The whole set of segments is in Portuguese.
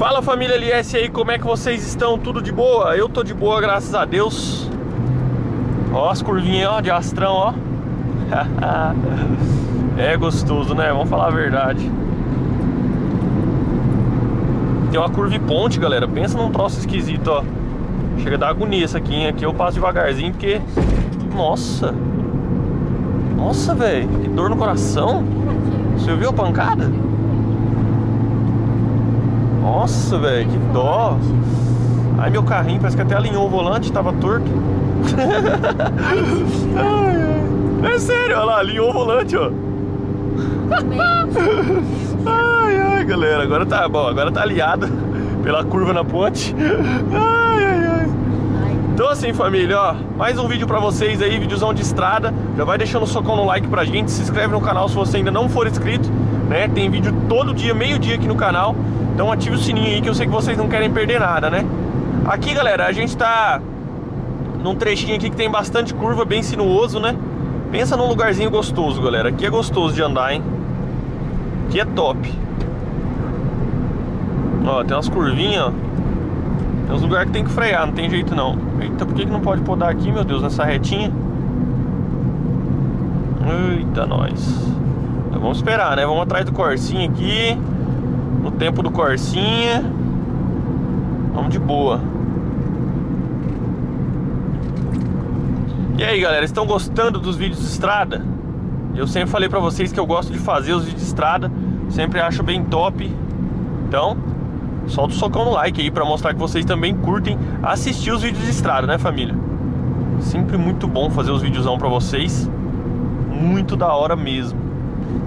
Fala família LS aí, como é que vocês estão? Tudo de boa? Eu tô de boa, graças a Deus. Ó as curvinhas, ó, de astrão, ó. é gostoso, né? Vamos falar a verdade. Tem uma curva e ponte, galera. Pensa num troço esquisito, ó. Chega a dar agonia essa aqui, hein? Aqui eu passo devagarzinho porque... Nossa! Nossa, velho, que dor no coração. Você viu a pancada? Nossa, velho, que dó. Ai, meu carrinho parece que até alinhou o volante, tava torto. É sério, olha lá, alinhou o volante, ó. ai, ai, galera, agora tá bom, agora tá aliado pela curva na ponte. Ai, ai, ai. Então assim, família, ó, mais um vídeo pra vocês aí, videozão de estrada. Já vai deixando o socão no like pra gente, se inscreve no canal se você ainda não for inscrito, né? Tem vídeo todo dia, meio-dia aqui no canal. Então ative o sininho aí que eu sei que vocês não querem perder nada, né? Aqui, galera, a gente tá num trechinho aqui que tem bastante curva, bem sinuoso, né? Pensa num lugarzinho gostoso, galera. Aqui é gostoso de andar, hein? Aqui é top. Ó, tem umas curvinhas, ó. Tem uns lugares que tem que frear, não tem jeito não. Eita, por que, que não pode podar aqui, meu Deus, nessa retinha? Eita, nós. Então, vamos esperar, né? Vamos atrás do Corsinha aqui. No tempo do Corsinha. Vamos de boa. E aí, galera, estão gostando dos vídeos de estrada? Eu sempre falei pra vocês que eu gosto de fazer os vídeos de estrada. Sempre acho bem top. Então, solta o socão no like aí pra mostrar que vocês também curtem assistir os vídeos de estrada, né, família? Sempre muito bom fazer os videozão pra vocês. Muito da hora mesmo.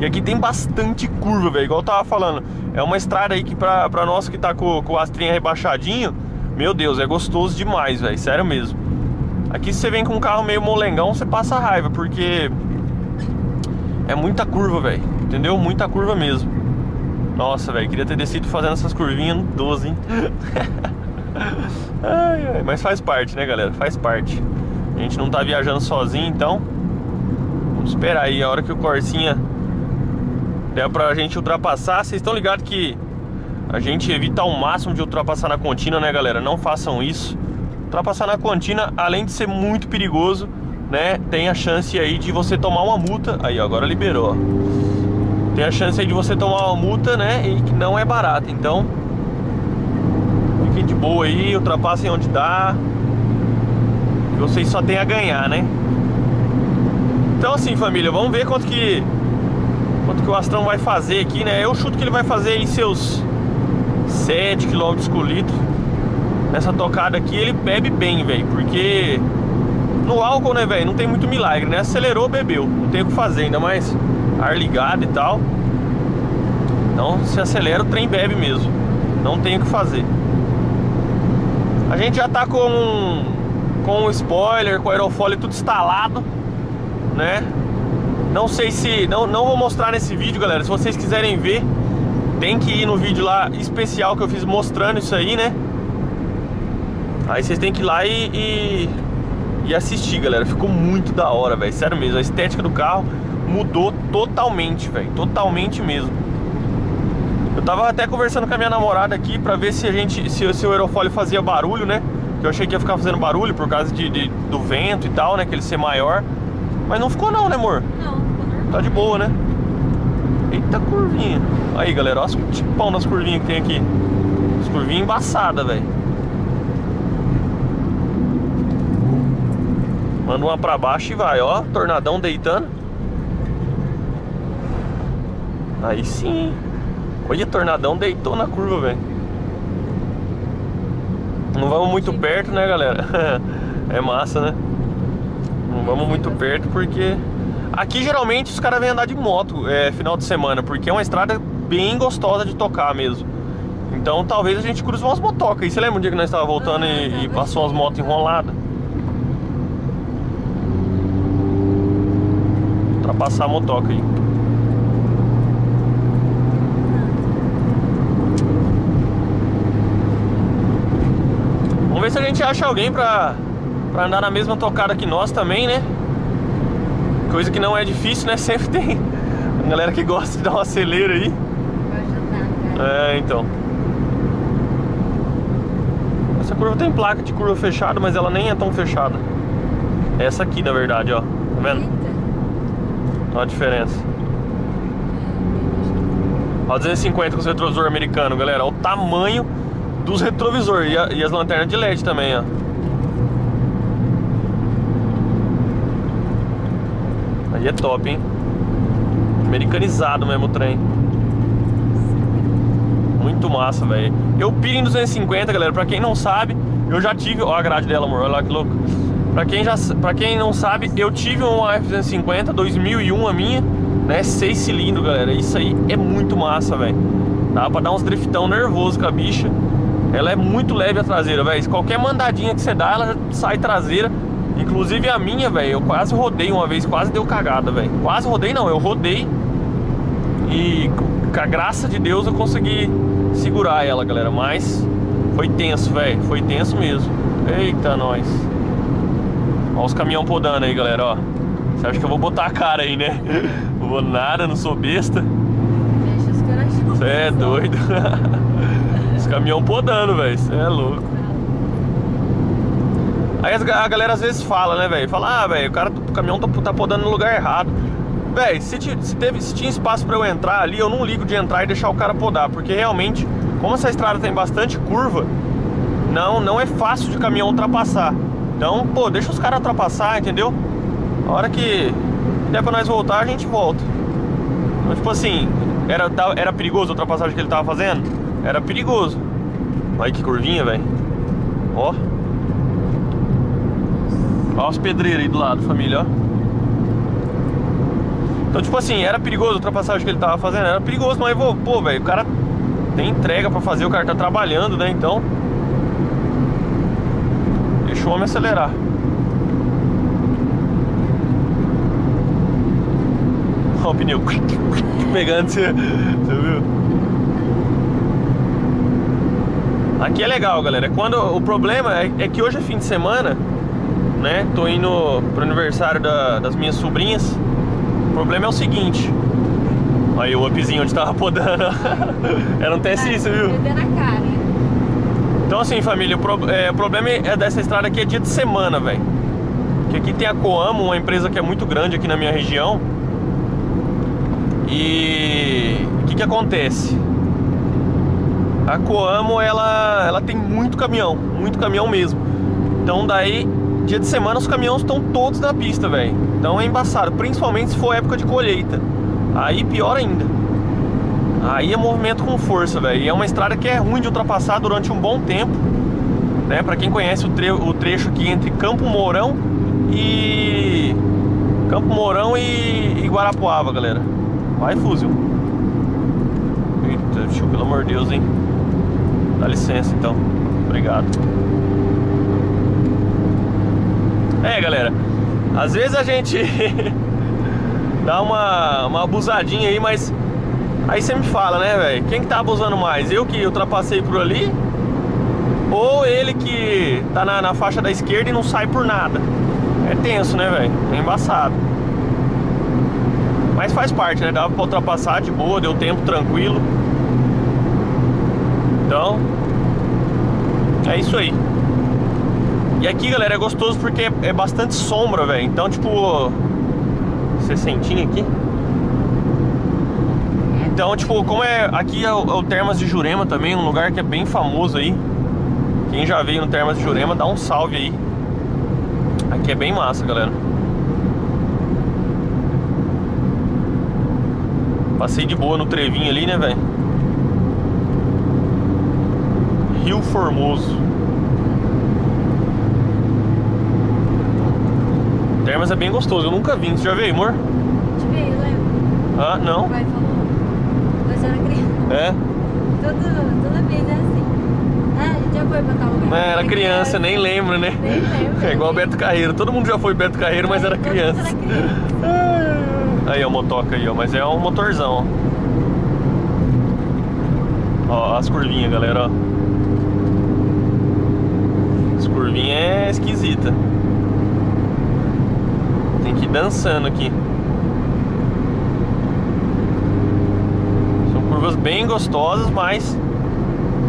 E aqui tem bastante curva, velho. Igual eu tava falando. É uma estrada aí que pra, pra nós que tá com, com o astrinho rebaixadinho, meu Deus, é gostoso demais, velho. Sério mesmo. Aqui se você vem com um carro meio molengão, você passa raiva, porque é muita curva, velho. Entendeu? Muita curva mesmo. Nossa, velho, queria ter descido fazendo essas curvinhas no 12, hein? ai, ai, mas faz parte, né, galera? Faz parte. A gente não tá viajando sozinho, então vamos esperar aí a hora que o Corsinha der pra gente ultrapassar. Vocês estão ligados que a gente evita ao máximo de ultrapassar na contínua, né, galera? Não façam isso. Ultrapassar na contínua, além de ser muito perigoso, né, tem a chance aí de você tomar uma multa. Aí, agora liberou, tem a chance aí de você tomar uma multa, né? E que não é barata. Então, fiquem de boa aí, ultrapassem onde dá. Vocês só tem a ganhar, né? Então assim, família, vamos ver quanto que quanto que o Astrão vai fazer aqui, né? Eu chuto que ele vai fazer aí seus 7 km por litro. Nessa tocada aqui ele bebe bem, velho, porque no álcool, né, velho, não tem muito milagre, né? Acelerou, bebeu. Não tem o que fazer, ainda mais ar ligado e tal. Então se acelera o trem bebe mesmo. Não tem o que fazer. A gente já tá com com o spoiler, com o aerofólio tudo instalado, né? Não sei se não não vou mostrar nesse vídeo, galera. Se vocês quiserem ver, tem que ir no vídeo lá especial que eu fiz mostrando isso aí, né? Aí vocês têm que ir lá e, e, e assistir, galera. Ficou muito da hora, velho. Sério mesmo. A estética do carro mudou totalmente, velho. Totalmente mesmo. Eu tava até conversando com a minha namorada aqui pra ver se a gente. Se, se o aerofólio fazia barulho, né? Que eu achei que ia ficar fazendo barulho por causa de, de, do vento e tal, né? Que ele ser maior. Mas não ficou não, né, amor? Não, ficou normal. Tá de boa, né? Eita curvinha. Aí, galera, olha os tipão das curvinhas que tem aqui. As curvinhas embaçadas, velho. Manda uma pra baixo e vai, ó. Tornadão deitando. Aí sim. Olha, tornadão deitou na curva, velho. Não vamos muito perto, né, galera? é massa, né? Não vamos muito perto porque... Aqui geralmente os caras vêm andar de moto é, final de semana, porque é uma estrada bem gostosa de tocar mesmo. Então talvez a gente cruze umas motocas. E você lembra um dia que nós estávamos voltando e, e passou umas motos enroladas? Ultrapassar a motoca aí. Vamos ver se a gente acha alguém pra, pra andar na mesma tocada que nós também, né? Coisa que não é difícil, né? Sempre tem a galera que gosta de dar um acelero aí. É, então. Essa curva tem placa de curva fechada, mas ela nem é tão fechada. Essa aqui, na verdade, ó. Tá vendo? Olha a diferença. Ó, 250 com os retrovisor americano, galera. Olha o tamanho dos retrovisores e, a- e as lanternas de LED também, ó. Aí é top, hein? Americanizado mesmo o trem. Muito massa, velho. Eu piro em 250, galera. Pra quem não sabe, eu já tive. Ó a grade dela, amor. Olha lá que louco. Pra quem, já, pra quem não sabe, eu tive uma F250 2001 a minha, né? 6 cilindros, galera. Isso aí é muito massa, velho. Dá pra dar uns driftão nervoso com a bicha. Ela é muito leve a traseira, velho. Qualquer mandadinha que você dá, ela sai traseira. Inclusive a minha, velho, eu quase rodei uma vez, quase deu cagada, velho. Quase rodei não, eu rodei. E com a graça de Deus eu consegui segurar ela, galera. Mas foi tenso, velho. Foi tenso mesmo. Eita, nós. Olha os caminhão podando aí, galera, ó. Você acha que eu vou botar a cara aí, né? Não vou nada, não sou besta. Deixa os caras Você é doido. Os caminhão podando, velho. Você é louco. Aí a galera às vezes fala, né, velho? Fala, ah, velho, o cara o caminhão tá, tá podando no lugar errado. Velho, se, se, teve, se tinha espaço pra eu entrar ali, eu não ligo de entrar e deixar o cara podar. Porque realmente, como essa estrada tem bastante curva, não, não é fácil de caminhão ultrapassar. Então, pô, deixa os caras ultrapassar, entendeu? A hora que der pra nós voltar, a gente volta. Então, tipo assim, era, era perigoso a ultrapassagem que ele tava fazendo? Era perigoso. Olha que curvinha, velho. Ó. Ó os pedreiros aí do lado, família, ó. Então, tipo assim, era perigoso a ultrapassagem que ele tava fazendo? Era perigoso, mas, pô, pô velho, o cara tem entrega pra fazer, o cara tá trabalhando, né? Então. Deixa o homem acelerar. Ó o pneu pegando, você, você viu? Aqui é legal, galera. Quando o problema é, é que hoje é fim de semana, né? Tô indo pro aniversário da- das minhas sobrinhas. O problema é o seguinte. Aí o upzinho onde tava podando. Era um TSI, você viu? Hein? Então assim, família, o, pro- é, o problema é dessa estrada aqui é dia de semana, velho. Que aqui tem a Coamo, uma empresa que é muito grande aqui na minha região. E o que que acontece? A Coamo, ela, ela tem muito caminhão, muito caminhão mesmo. Então daí, dia de semana os caminhões estão todos na pista, velho. Então é embaçado, principalmente se for época de colheita. Aí pior ainda. Aí é movimento com força, velho. E é uma estrada que é ruim de ultrapassar durante um bom tempo. Né? Pra quem conhece o, tre o trecho aqui entre Campo Mourão e. Campo Mourão e, e Guarapuava, galera. Vai, fuzil. Eita, tio, pelo amor de Deus, hein? Dá licença então. Obrigado. É, galera. Às vezes a gente dá uma, uma abusadinha aí, mas Aí você me fala, né, velho? Quem que tá abusando mais? Eu que ultrapassei por ali? Ou ele que tá na, na faixa da esquerda e não sai por nada? É tenso, né, velho? É embaçado. Mas faz parte, né? Dava pra ultrapassar de boa, deu tempo tranquilo. Então, é isso aí. E aqui, galera, é gostoso porque é, é bastante sombra, velho. Então, tipo, 60 aqui. Então, tipo, como é. Aqui é o, é o Termas de Jurema também, um lugar que é bem famoso aí. Quem já veio no Termas de Jurema, dá um salve aí. Aqui é bem massa, galera. Passei de boa no trevinho ali, né, velho? Rio Formoso. Termas é bem gostoso, eu nunca vim. Você já veio, amor? Te veio, lembra? Ah, não? O pai falou. Mas era criança. É? Todo, toda vez é assim. Ah, a gente já foi pra tal lugar. É, era criança, nem lembro, né? Nem lembro. É igual Beto Carreiro. Todo mundo já foi Beto Carreiro, mas era criança. Era criança. Aí, ó, o motoca aí, ó. Mas é um motorzão, ó. Ó, as curvinhas, galera, ó. As curvinhas é esquisita. Tem que ir dançando aqui. São curvas bem gostosas, mas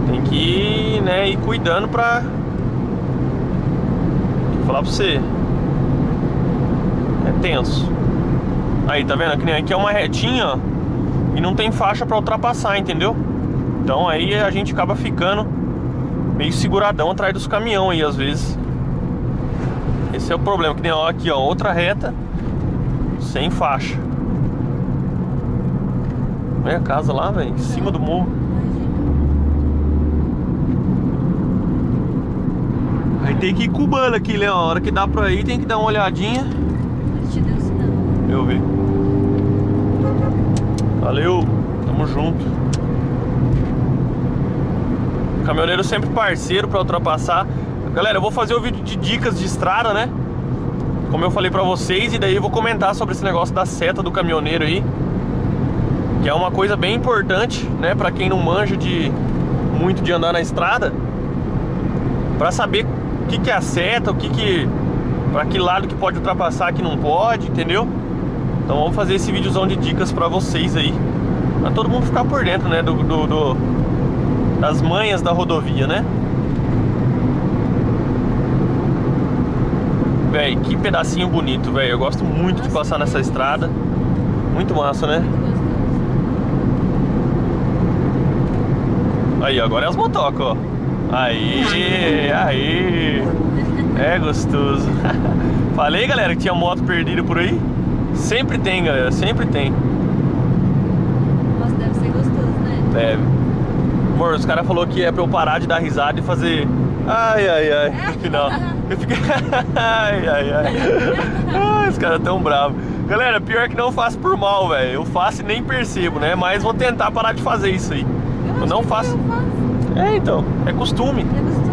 tem que ir, né, ir cuidando pra Vou falar pra você. É tenso. Aí, tá vendo? Aqui é uma retinha, ó. E não tem faixa pra ultrapassar, entendeu? Então aí a gente acaba ficando meio seguradão atrás dos caminhões aí, às vezes. Esse é o problema. Que nem ó, aqui, ó. Outra reta. Sem faixa. Olha a casa lá, velho. Em cima do morro. Aí tem que ir cubando aqui, Leão. A hora que dá pra ir, tem que dar uma olhadinha. Eu vi. Valeu, tamo junto. Caminhoneiro sempre parceiro pra ultrapassar. Galera, eu vou fazer o vídeo de dicas de estrada, né? Como eu falei pra vocês, e daí eu vou comentar sobre esse negócio da seta do caminhoneiro aí. Que é uma coisa bem importante, né? Pra quem não manja de muito de andar na estrada. Pra saber o que, que é a seta, o que que... Pra que lado que pode ultrapassar, que não pode, entendeu? Então vamos fazer esse videozão de dicas pra vocês aí. Pra todo mundo ficar por dentro, né? Do, do, do das manhas da rodovia, né? Véi, que pedacinho bonito, velho. Eu gosto muito de passar nessa estrada. Muito massa, né? Aí, agora é as motocas, ó. Aí, aí. É gostoso. Falei, galera, que tinha moto perdida por aí. Sempre tem, galera, sempre tem. Nossa, deve ser gostoso, né? Deve. Amor, os caras falaram que é pra eu parar de dar risada e fazer. Ai, ai, ai, no final. Eu fiquei. ai, ai, ai. ai os caras tão bravos. Galera, pior que não faço por mal, velho. Eu faço e nem percebo, né? Mas vou tentar parar de fazer isso aí. Eu não faço. Eu faço. É, então. É costume. É gostoso.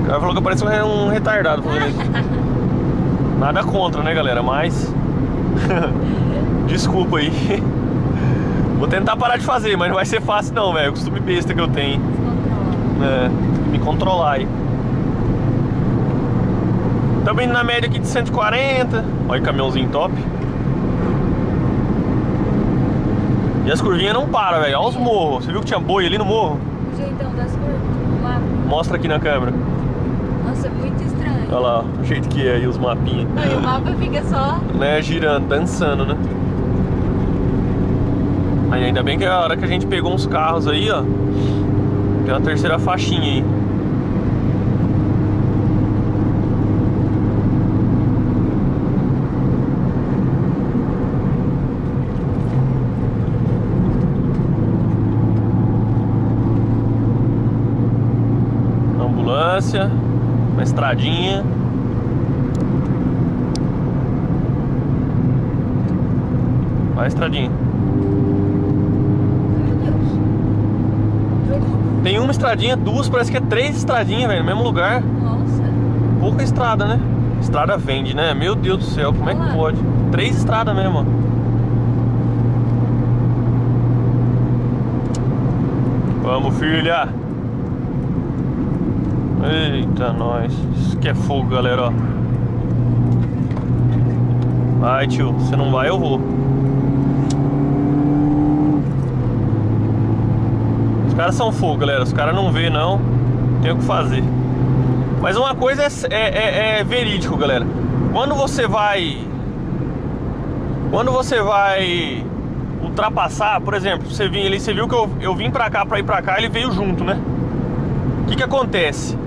O cara falou que eu pareço um retardado fazendo isso. Nada contra, né, galera? Mas. Desculpa aí. Vou tentar parar de fazer, mas não vai ser fácil, não, velho. É o costume besta que eu tenho. É, tem que me controlar aí. Também na média aqui de 140. Olha o caminhãozinho top. E as curvinhas não param, velho. Olha os morros. Você viu que tinha boi ali no morro? O jeitão das mapa. Mostra aqui na câmera. Nossa, é muito estranho. Olha lá, o jeito que é aí os mapinhas. Aí o mapa fica só. Né, girando, dançando, né? Aí ainda bem que é a hora que a gente pegou uns carros aí, ó. Tem uma terceira faixinha aí. Ambulância, uma estradinha. Vai, estradinha. Tem uma estradinha, duas, parece que é três estradinhas, velho, no mesmo lugar. Nossa. Pouca estrada, né? Estrada vende, né? Meu Deus do céu, como é que pode? Três estradas mesmo, ó. Vamos, filha! Eita, nós. Isso que é fogo, galera, ó. Vai, tio. Se não vai, eu vou. Os caras são fogo, galera. Os caras não vê, não. Tem o que fazer. Mas uma coisa é, é- é- é verídico, galera. Quando você vai. Quando você vai ultrapassar, por exemplo, você vinha ali, você viu que eu, eu vim pra cá pra ir pra cá, ele veio junto, né? O que que acontece?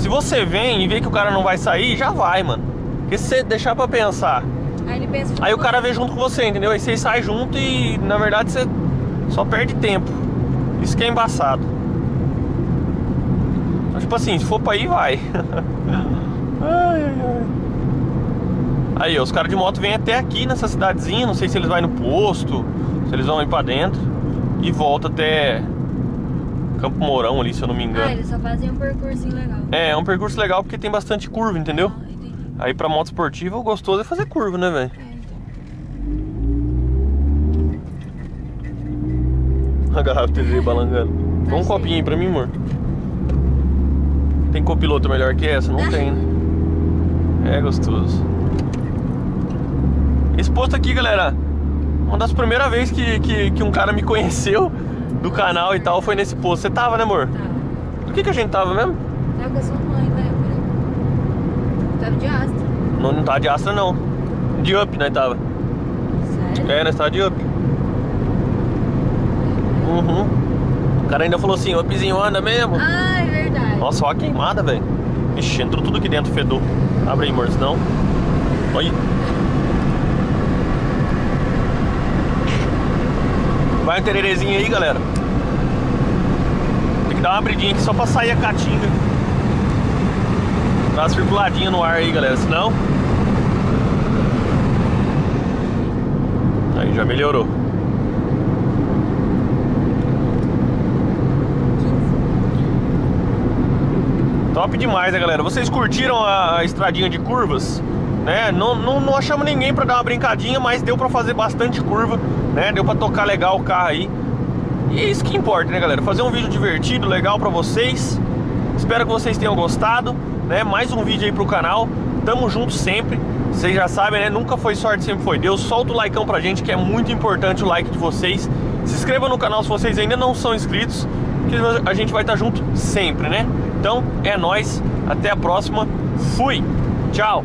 Se você vem e vê que o cara não vai sair, já vai, mano. Porque se você deixar pra pensar, Aí pensa. aí o cara vem junto com você, entendeu? Aí vocês saem junto e na verdade você só perde tempo. Isso que é embaçado. Então, tipo assim, se for pra ir, vai. ai, ai, ai. Aí, ó, os caras de moto vêm até aqui nessa cidadezinha. Não sei se eles vão no posto, se eles vão ir pra dentro. E volta até Campo Mourão ali, se eu não me Ah, engano. eles só fazem um percursinho legal. É, é um percurso legal porque tem bastante curva, entendeu? Ah. Aí pra moto esportiva o gostoso é fazer curva, né, velho? É, então. A garrafa TV balangando. Dá um copinho aí pra mim, amor. Tem copiloto melhor que essa? Não tem, né? É gostoso. Esse posto aqui, galera, uma das primeiras vezes que, que, que um cara me conheceu do canal e tal foi nesse posto. Você tava, né, amor? Tá. Do que, que a gente tava mesmo? Tá com a sua mãe, né? tava de Astra. Não, não tava de Astra, não. De Up, nós tava. Sério? É, nós tava de Up. Uhum. O cara ainda falou assim, Upzinho anda mesmo. Ah, é verdade. Nossa, olha a queimada, velho. Ixi, entrou tudo aqui dentro, fedor. Abre aí, amor, senão... Olha. Vai um tererezinho aí, galera. Tem que dar uma abridinha aqui só pra sair a caatinga. Dá uma circuladinha no ar aí, galera, senão... Aí já melhorou. 15. Top demais, né, galera? Vocês curtiram a, a estradinha de curvas? Né? Não, não, não achamos ninguém pra dar uma brincadinha, mas deu pra fazer bastante curva, né? Deu pra tocar legal o carro aí. E é isso que importa, né, galera? Fazer um vídeo divertido, legal pra vocês. Espero que vocês tenham gostado, né? Mais um vídeo aí pro canal. Tamo junto sempre. Vocês já sabem, né? Nunca foi sorte, sempre foi Deus. Solta o likeão pra gente, que é muito importante o like de vocês. Se inscreva no canal se vocês ainda não são inscritos, que a gente vai estar junto sempre, né? Então, é nóis. Até a próxima. Fui. Tchau.